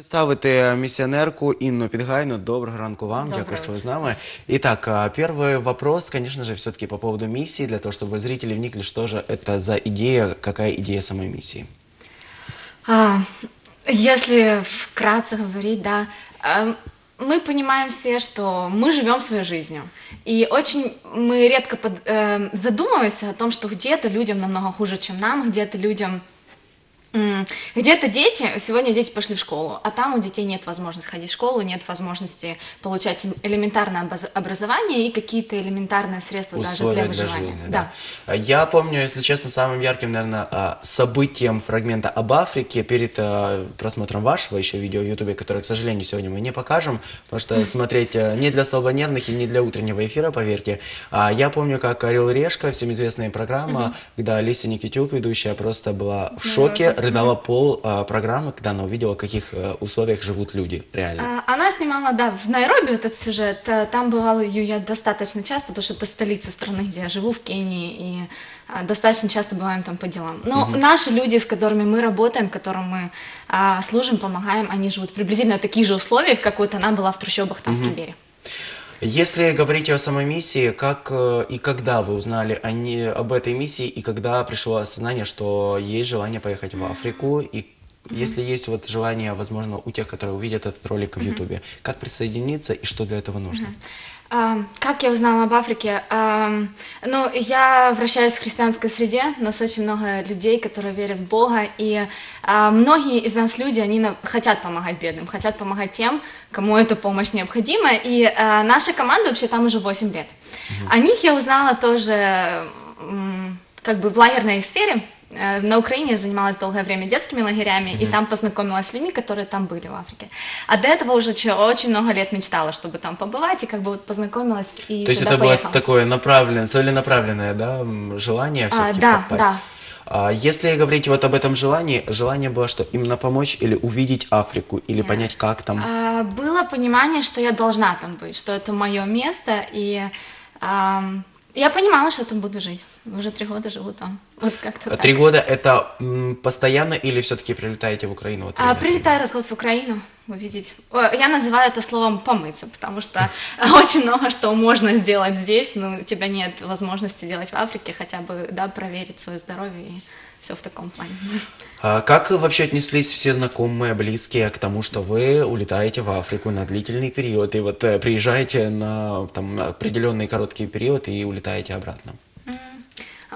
представити миссионерку Инну Підгайну. Доброго ранку вам, Доброго. дякую, что вы с нами. Итак, а, первый вопрос, конечно же, все-таки по поводу миссии, для того, чтобы зрители вникли, что же это за идея, какая идея самой миссии. А, если вкратце говорить, да, эм, мы понимаем все, что мы живем своей жизнью. И очень мы редко под- эм, задумываемся о том, что где-то людям намного хуже, чем нам, где-то людям... Где-то дети, сегодня дети пошли в школу, а там у детей нет возможности ходить в школу, нет возможности получать им элементарное образование и какие-то элементарные средства даже для Условия выживания. жизни, да. А Я помню, если честно, самым ярким, наверное, событием фрагмента об Африке перед а, просмотром вашего еще видео в Ютубе, которое, к сожалению, сегодня мы не покажем, потому что смотреть а, не для слабонервных и не для утреннего эфира, поверьте. А Я помню, как «Орел и Решка», всем известная программа, когда Алиса Никитюк, ведущая, просто была в шоке, рыдала пол а, программы, когда она увидела, в каких а, условиях живут люди реально. А, Она снимала, да, в Найроби этот сюжет. Э, Там бывала я достаточно часто, потому что это столица страны, где я живу, в Кении, и а, достаточно часто бываем там по делам. Но наши люди, с которыми мы работаем, которым мы а, служим, помогаем, они живут приблизительно в таких же условиях, как вот она была в трущобах там в Кибере. Если говорить о самой миссии, как э, и когда вы узнали о не- об этой миссии, и когда пришло осознание, что есть желание поехать в Африку, и если есть вот желание, возможно, у тех, которые увидят этот ролик в Ютубе, как присоединиться и что для этого нужно? Как я узнала об Африке? Ну, я вращаюсь в христианской среде, у нас очень много людей, которые верят в Бога, и а, многие из нас люди, они хотят помогать бедным, хотят помогать тем, кому эта помощь необходима, и а, наша команда вообще там уже 8 лет. О них я узнала тоже как бы в лагерной сфере, на Украине я занималась долгое время детскими лагерями, и там познакомилась с людьми, которые там были в Африке. А до этого уже че- очень много лет мечтала, чтобы там побывать, и как бы вот познакомилась и То есть это было поехала. такое направленное, целенаправленное, да, желание все-таки да, попасть? да. А если говорить вот об этом желании, желание было что? Именно помочь или увидеть Африку, или понять, как там? А, было понимание, что я должна там быть, что это мое место, и ам, я понимала, что там буду жить. Уже три года живу там. Вот как-то так. Три года это постоянно или все-таки прилетаете в Украину? Вот А, прилетаю раз в год в Украину увидеть. Я называю это словом помыться, потому что очень много что можно сделать здесь, но у тебя нет возможности делать в Африке, хотя бы, да, проверить свое здоровье и все в таком плане. А как вообще отнеслись все знакомые, близкие к тому, что вы улетаете в Африку на длительный период и вот э, приезжаете на там определенный короткий период и улетаете обратно?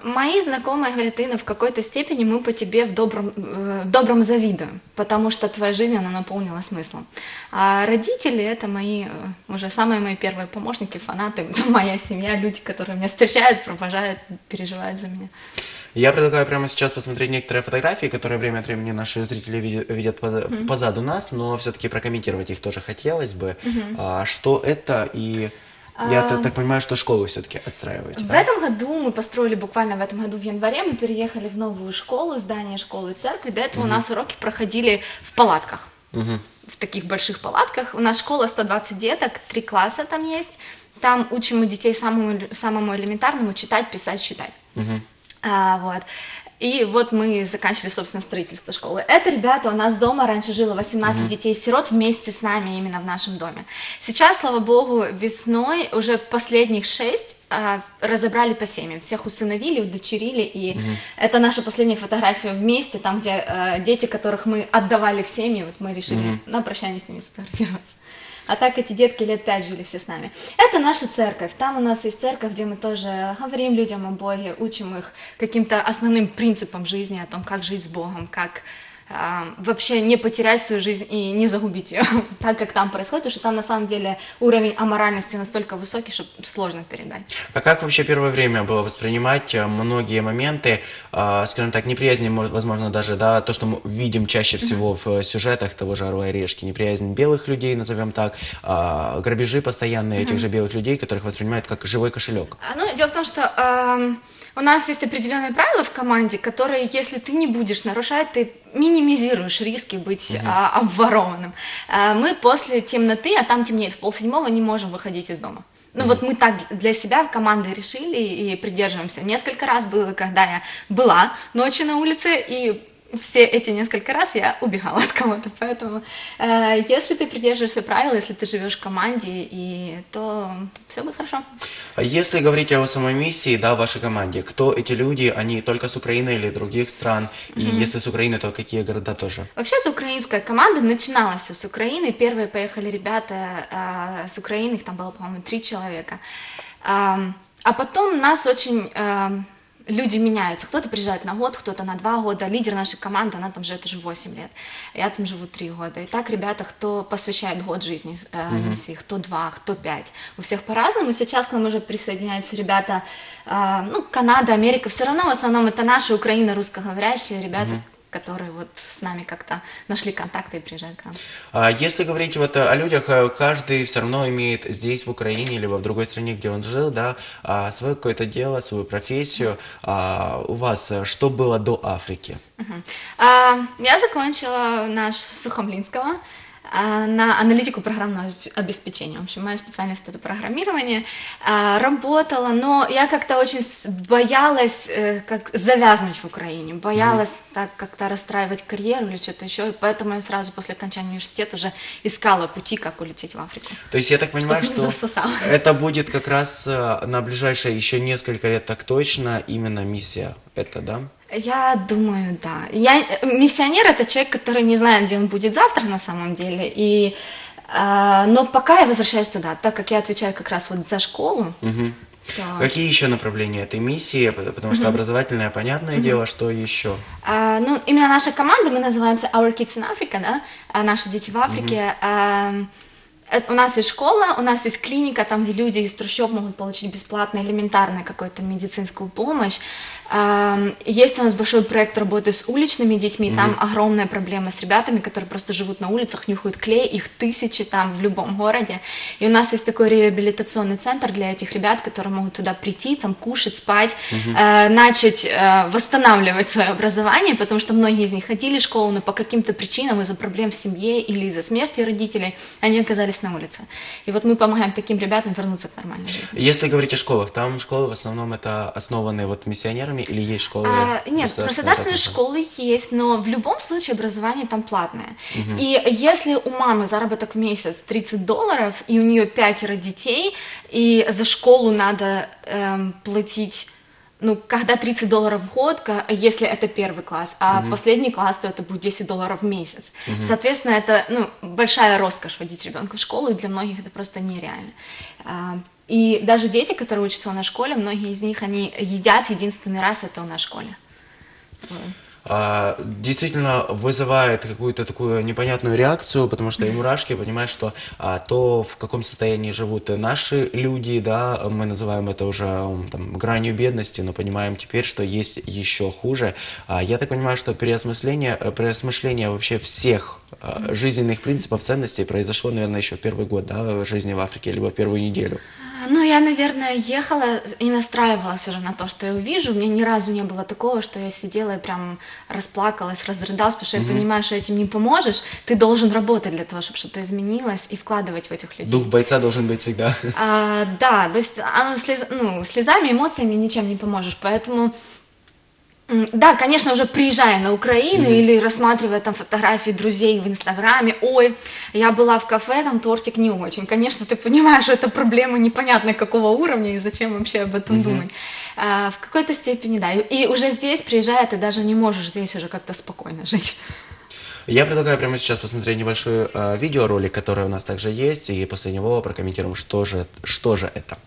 Мои знакомые говорят, Инна, в какой-то степени мы по тебе в добром, э, в добром завидуем, потому что твоя жизнь, она наполнила смыслом. А родители — это мои, э, уже самые мои первые помощники, фанаты, моя семья, люди, которые меня встречают, провожают, переживают за меня. Я предлагаю прямо сейчас посмотреть некоторые фотографии, которые время от времени наши зрители видят, видят поза- позаду нас, но все-таки прокомментировать их тоже хотелось бы. А, что это и... Я т- так понимаю, что школу все-таки отстраиваете, В да? этом году мы построили, буквально в этом году в январе, мы переехали в новую школу, здание школы и церкви. До этого у нас уроки проходили в палатках, в таких больших палатках. У нас школа 120 деток, три класса там есть. Там учим мы детей самому, самому элементарному читать, писать, считать. А, вот. И вот мы заканчивали, собственно, строительство школы. Это, ребята, у нас дома раньше жило 18 детей-сирот вместе с нами именно в нашем доме. Сейчас, слава богу, весной уже последних шесть а, разобрали по семьям. Всех усыновили, удочерили, и это наша последняя фотография вместе, там, где а, дети, которых мы отдавали в семьи, вот мы решили на прощание с ними сфотографироваться. А так эти детки лет пять жили все с нами. Это наша церковь. Там у нас есть церковь, где мы тоже говорим людям о Боге, учим их каким-то основным принципам жизни, о том, как жить с Богом, как вообще не потерять свою жизнь и не загубить ее, так как там происходит, потому что там на самом деле уровень аморальности настолько высокий, что сложно передать. А как вообще первое время было воспринимать э, многие моменты, а, скажем так, неприязни, мо- возможно, даже, да, то, что мы видим чаще всего в э, сюжетах того же «Орла и решки», неприязнь белых людей, назовем так, а, грабежи постоянные этих же белых людей, которых воспринимают как живой кошелек. А, Ну, дело в том, что эм, у нас есть определенные правила в команде, которые, если ты не будешь нарушать, ты минимизируешь риски быть а, обворованным. А, мы после темноты, а там темнеет в полседьмого, не можем выходить из дома. Ну вот мы так для себя в команде решили и придерживаемся. Несколько раз было, когда я была ночью на улице, и все эти несколько раз я убегала от кого-то. Поэтому э, если ты придерживаешься правил, если ты живешь в команде, и, то все будет хорошо. А если говорить о самой миссии, да, вашей команде, кто эти люди, они только с Украины или других стран? И mm-hmm. если с Украины, то какие города тоже? Вообще, это украинская команда, начиналась с Украины. Первые поехали ребята э, с Украины, их там было, по-моему, три человека. Э, а потом нас очень... Э, люди меняются. Кто-то приезжает на год, кто-то на два года. Лидер нашей команды, она там живет уже 8 лет. Я там живу 3 года. И так ребята, кто посвящает год жизни э, миссии, кто два, кто пять. У всех по-разному. Сейчас к нам уже присоединяются ребята, э, ну, Канада, Америка. Все равно в основном это наши Украина русскоговорящие ребята, mm-hmm которые вот с нами как-то нашли контакты и приезжают к нам. А если говорить вот о людях, э, каждый все равно имеет здесь, в Украине, либо в другой стране, где он жил, да, а, свое какое-то дело, свою профессию. А у вас э, что было до Африки? Uh-huh. А, я закончила наш Сухомлинского, на аналитику программного обеспечения. В общем, моя специальность это программирование. А, работала, но я как-то очень боялась э, как завязнуть в Украине, боялась mm-hmm. так как-то расстраивать карьеру или что-то еще, и поэтому я сразу после окончания университета уже искала пути, как улететь в Африку. То есть я так понимаю, что это будет как раз э, на ближайшие еще несколько лет так точно именно миссия это, да? Я думаю, да. Я, миссионер это человек, который не знает, где он будет завтра на самом деле. И, э, но пока я возвращаюсь туда, так как я отвечаю как раз вот за школу. Угу. Да. Какие еще направления этой миссии? Потому что угу. образовательное, понятное угу. дело, что еще? А, ну, именно наша команда, мы называемся Our Kids in Africa, да, а наши дети в Африке. Угу. А, у нас есть школа, у нас есть клиника, там, где люди из трущоб могут получить бесплатно элементарную какую-то медицинскую помощь. Есть у нас большой проект работы с уличными детьми, mm-hmm. там огромная проблема с ребятами, которые просто живут на улицах, нюхают клей, их тысячи там в любом городе. И у нас есть такой реабилитационный центр для этих ребят, которые могут туда прийти, там кушать, спать, mm-hmm. начать э, восстанавливать свое образование, потому что многие из них ходили в школу, но по каким-то причинам из-за проблем в семье или из-за смерти родителей они оказались на улице. И вот мы помогаем таким ребятам вернуться к нормальной жизни. Если говорить о школах, там школы в основном это основанные вот миссионерами или есть школы? А, нет, государственные школы есть, но в любом случае образование там платное. Угу. И если у мамы заработок в месяц 30 долларов, и у нее пятеро детей, и за школу надо эм, платить ну, когда 30 долларов в год, если это первый класс, а uh последний класс, то это будет 10 долларов в месяц. uh Соответственно, это ну, большая роскошь водить ребенка в школу, и для многих это просто нереально. А, и даже дети, которые учатся у нас в школе, многие из них, они едят единственный раз это у нас в школе. А, действительно вызывает какую-то такую непонятную реакцию, потому что и мурашки понимают, что а, то, в каком состоянии живут наши люди, да, мы называем это уже там, гранью бедности, но понимаем теперь, что есть еще хуже. А, я так понимаю, что переосмысление, переосмысление вообще всех жизненных принципов, ценностей произошло, наверное, еще первый год да, жизни в Африке, либо первую неделю. Ну, я, наверное, ехала и настраивалась уже на то, что я увижу. У меня ни разу не было такого, что я сидела и прям расплакалась, разрыдалась, потому что угу. я понимаю, что этим не поможешь. Ты должен работать для того, чтобы что-то изменилось и вкладывать в этих людей. Дух бойца должен быть всегда. А, да, то есть оно слез... ну, слезами, эмоциями ничем не поможешь. Поэтому да, конечно, уже приезжая на Украину mm-hmm. или рассматривая там фотографии друзей в Инстаграме, ой, я была в кафе, там тортик не очень. Конечно, ты понимаешь, что это проблема непонятно какого уровня и зачем вообще об этом mm-hmm. думать. А, в какой-то степени, да. И уже здесь, приезжая, ты даже не можешь здесь уже как-то спокойно жить. Я предлагаю прямо сейчас посмотреть небольшой э, видеоролик, который у нас также есть, и после него прокомментируем, что же, что же это.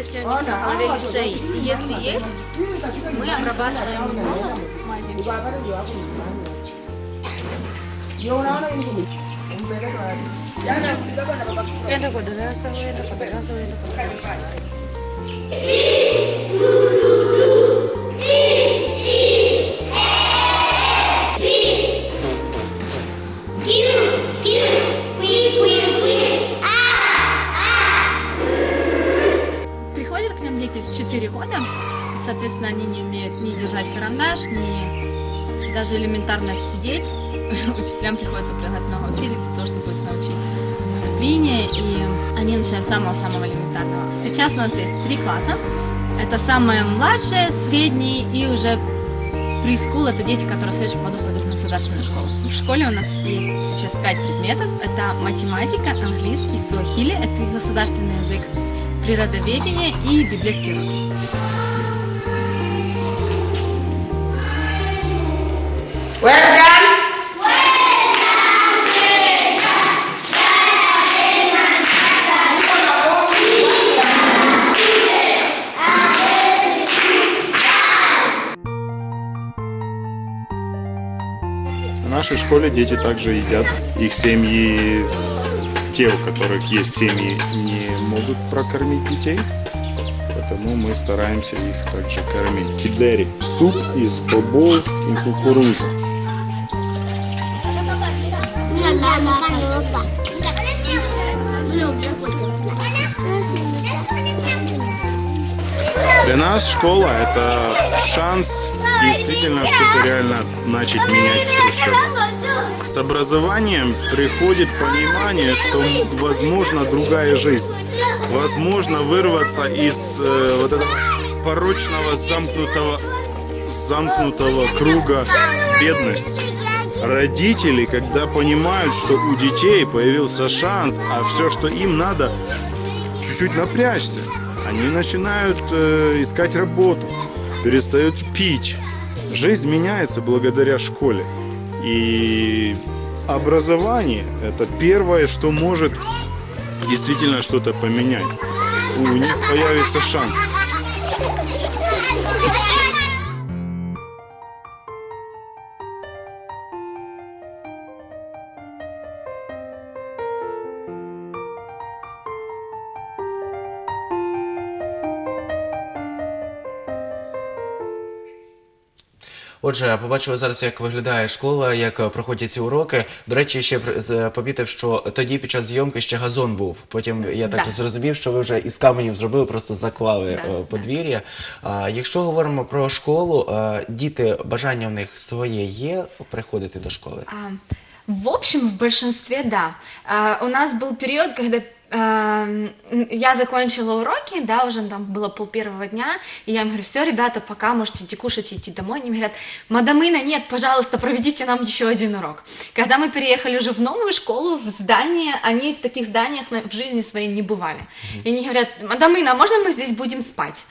Если у них на голове лишей. И если есть, мы обрабатываем голову мазью. Enda kwa darasa, enda kwa darasa, enda kwa darasa. Приходят даже элементарно сидеть. Учителям приходится прилагать много усилий для того, чтобы их научить дисциплине, и они начинают с самого-самого элементарного. Сейчас у нас есть три класса. Это самое младшее, средний и уже прискул. Это дети, которые в следующем году ходят в государственную школу. В школе у нас есть сейчас пять предметов. Это математика, английский, суахили, это государственный язык, природоведение и библейские уроки. В нашей школе дети также едят. Их семьи, те, у которых есть семьи, не могут прокормить детей. Поэтому мы стараемся их также кормить. Кидери – суп из бобов и кукурузы. Нас школа – это шанс действительно что-то реально начать менять в. С образованием приходит понимание, что возможно другая жизнь. Возможно вырваться из э, вот этого порочного замкнутого, замкнутого круга бедности. Родители, когда понимают, что у детей появился шанс, а все, что им надо, чуть-чуть напрячься, они начинают э, искать работу, перестают пить. Жизнь меняется благодаря школе. И образование – это первое, что может действительно что-то поменять. У них появится шанс. Отже, побачили зараз, як виглядає школа, як е, проходять ці уроки. До речі, ще помітив, що тоді під час зйомки ще газон був. Потім я так Да. зрозумів, що ви вже із каменів зробили, просто заклали Да, е, подвір'я. А, якщо говоримо про школу, е, діти бажання в них своє є приходити до школи. А, В общем, в большинстве да. А, У нас был период, когда я закончила уроки, да, уже там было пол первого дня, и я им говорю, все, ребята, пока можете идти кушать, идти домой. Они говорят, мадамына, нет, пожалуйста, проведите нам еще один урок. Когда мы переехали уже в новую школу, в здание, они в таких зданиях в жизни своей не бывали. И они говорят, мадамына, а можно мы здесь будем спать?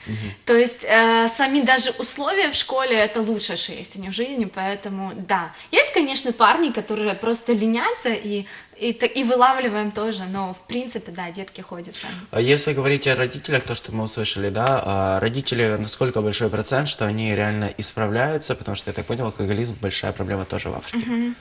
То есть э, сами даже условия в школе это лучшее, что есть у них в жизни, поэтому да. Есть, конечно, парни, которые просто ленятся и, и, и вылавливаем тоже, но в принципе, да, детки ходят сами. А Если говорить о родителях, то, что мы услышали, да, а родители, насколько большой процент, что они реально исправляются, потому что, я так понял, алкоголизм большая проблема тоже в Африке.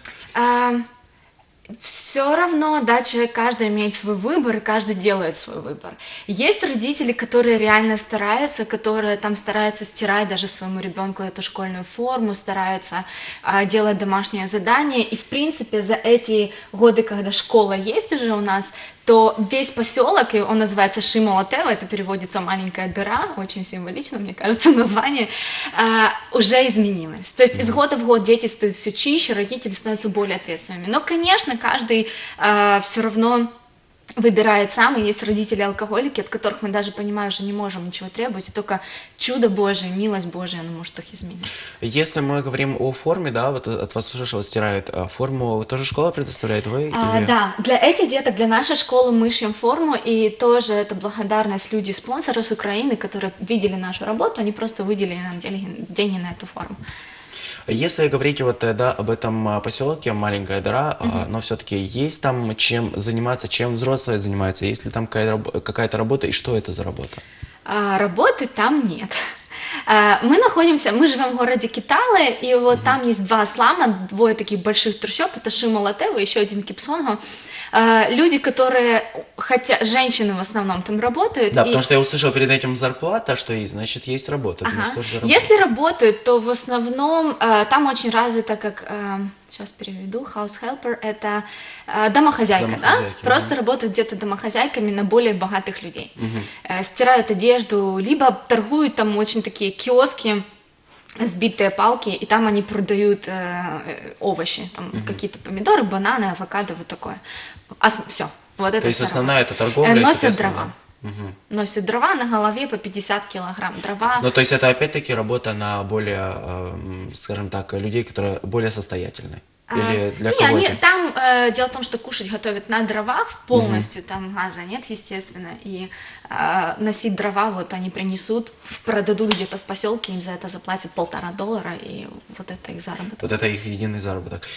Все равно, да, человек каждый имеет свой выбор, и каждый делает свой выбор. Есть родители, которые реально стараются, которые там стараются стирать даже своему ребенку эту школьную форму, стараются а, делать домашнее задание, и в принципе за эти годы, когда школа есть уже у нас, то весь поселок, он называется Шимолатева, это переводится маленькая дыра, очень символично, мне кажется, название, а, уже изменилось. То есть из года в год дети стают все чище, родители становятся более ответственными. Но, конечно, каждый все равно выбирает сам, и есть родители-алкоголики, от которых мы даже, понимаю, уже не можем ничего требовать, и только чудо Божие, милость Божия, оно может их изменить. Если мы говорим о форме, да, вот от вас услышал, стирают а форму, тоже школа предоставляет вы? А, или- да, для этих деток, для нашей школы мы шьем форму, и тоже это благодарность люди спонсоры с Украины, которые видели нашу работу, они просто выделили нам деньги, деньги на эту форму. Если говорить вот э, да, об этом а, поселке, маленькая дыра, а, но все-таки есть там чем заниматься, чем взрослые занимаются, есть ли там какая-то раб- какая-то работа и что это за работа? А, работы там нет. Э, Мы находимся, мы живем в городе Киталы, и вот там есть два слама, двое таких больших трущоб, это Шималатева, еще один Кипсонго. Э, Люди, которые, хотя женщины в основном там работают. Да, и- потому что я услышал перед этим зарплата, что есть, значит, есть работа. Думаю, Ага. что же работа? Если работают, то в основном э, там очень развито, как сейчас переведу, house helper это э, домохозяйка, да? Просто работают где-то домохозяйками на более богатых людей. Э, стирают одежду, либо торгуют там очень такие киоски сбитые палки, и там они продают э, э, овощи, там какие-то помидоры, бананы, авокадо, вот такое. все, вот это То есть основная работа. это торговля, Э, Носят дрова. Мгм. Носят дрова на голове по 50 килограмм дрова. Ну, то есть это опять-таки работа на более, э, скажем так, людей, которые более состоятельные. Или для А, не, они, там э, дело в том, что кушать готовят на дровах полностью, там газа нет, естественно, и э, носить дрова вот они принесут, продадут где-то в поселке, им за это заплатят полтора доллара, и вот это их заработок. Вот это их единый заработок.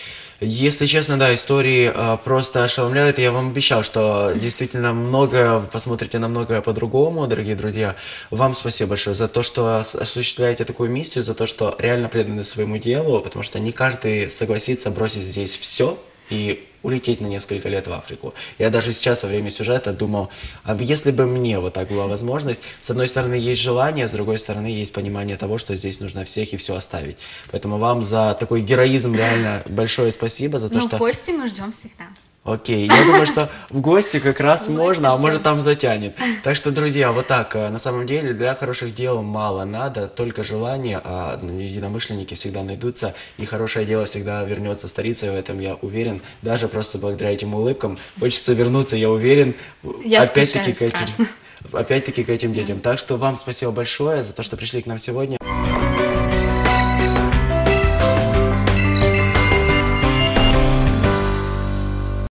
Если честно, да, истории э, просто ошеломляют. Я вам обещал, что действительно многое, вы посмотрите на многое по-другому, дорогие друзья. Вам спасибо большое за то, что ос- осуществляете такую миссию, за то, что реально преданы своему делу, потому что не каждый согласится бросить здесь все и улететь на несколько лет в Африку. Я даже сейчас во время сюжета думал, а если бы мне вот так была возможность, с одной стороны есть желание, с другой стороны есть понимание того, что здесь нужно всех и все оставить. Поэтому вам за такой героизм реально большое спасибо, за то, Но что... в гости мы ждем всегда. Окей, я думаю, что в гости как раз можно, а может там затянет. Так что, друзья, вот так, э, на самом деле для хороших дел мало надо, только желание, а единомышленники всегда найдутся, и хорошее дело всегда вернется старицей, в этом я уверен. Даже просто благодаря этим улыбкам хочется вернуться, я уверен, опять-таки к этим, опять-таки к этим детям. Так что вам спасибо большое за то, что пришли к нам сегодня.